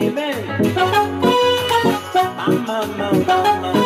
Amen. Mama, mama, mama.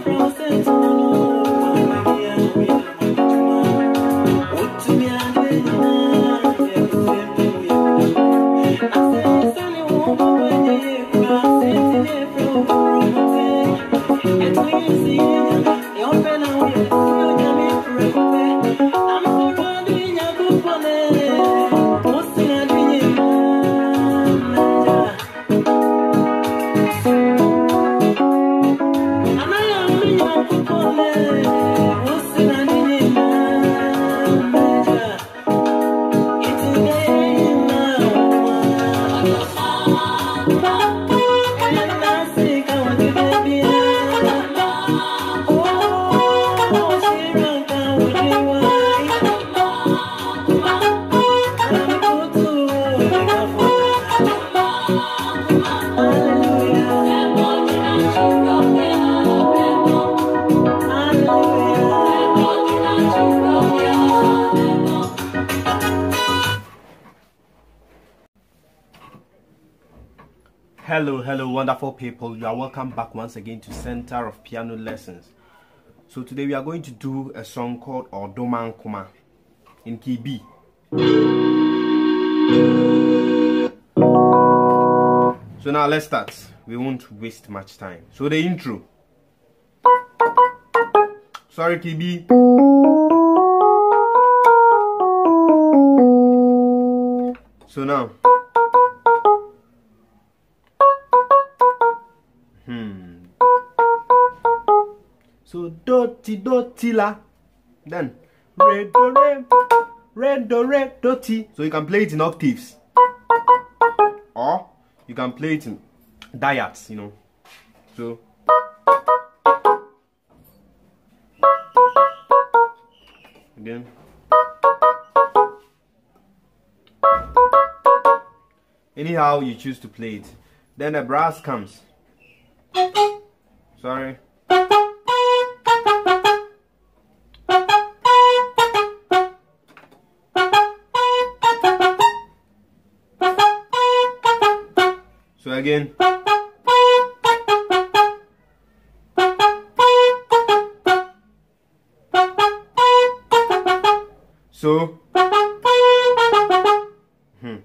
frozen. Hello, hello, wonderful people. You are welcome back once again to Center of Piano Lessons. So today we are going to do a song called Odomankoma in key B. So now let's start. We won't waste much time. So the intro. Sorry, key B. So now. do ti do ti la. Then re do re re do re ti. So you can play it in octaves, or you can play it in diat. You know, so. Again. Anyhow you choose to play it. Then the brass comes. Sorry. So again. So? Hmm.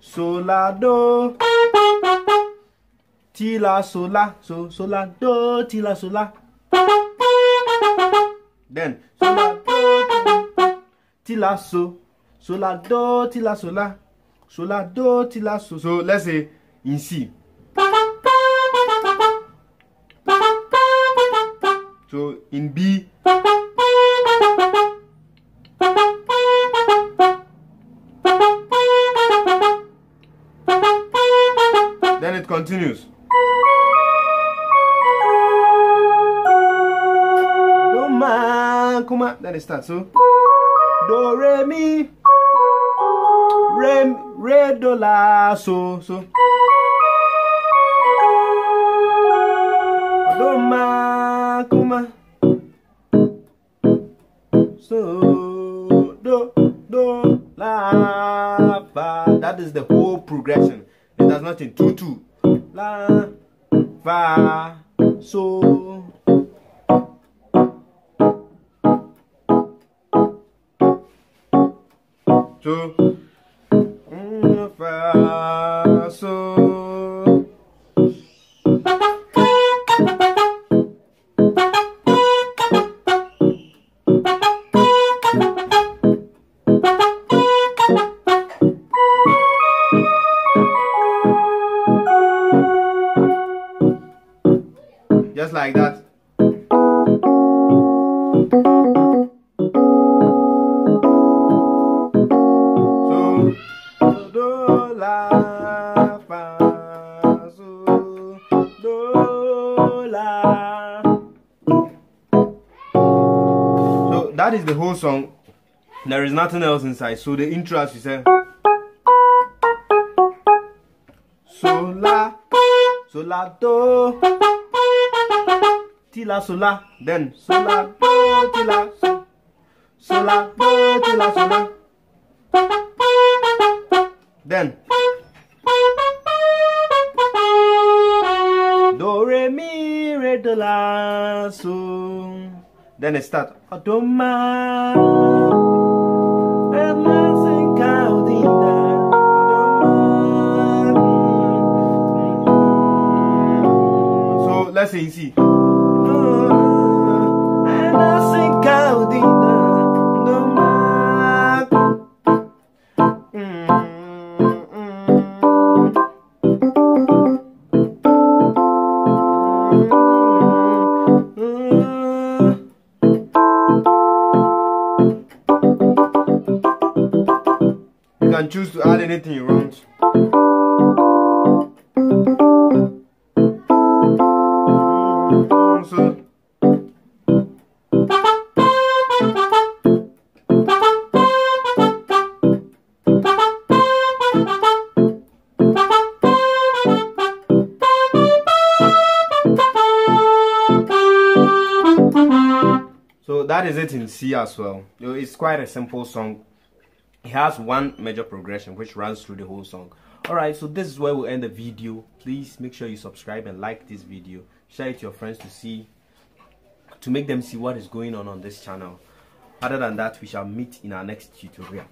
so la do ti la so la so so la do ti la so la then so la ti so so do ti la so do ti so. So let's say in C. So in B. Then it continues. Then it starts so do re mi. Re re do la so so. Do ma kuma. So do do la fa. That is the whole progression. It does nothing two two la fa so so that is the whole song. There is nothing else inside. So the intro as you say so la so la do. Ti la so la then so la do ti la so so la do ti la so la then. Do re mi re do la so then it start do ma em la sin ca di so let's see can choose to add anything you want. Mm, so, so that is it in C as well. It's quite a simple song. It has one major progression which runs through the whole song. Alright, so this is where we'll end the video. Please make sure you subscribe and like this video. Share it to your friends to see, to make them see what is going on on this channel. Other than that, we shall meet in our next tutorial.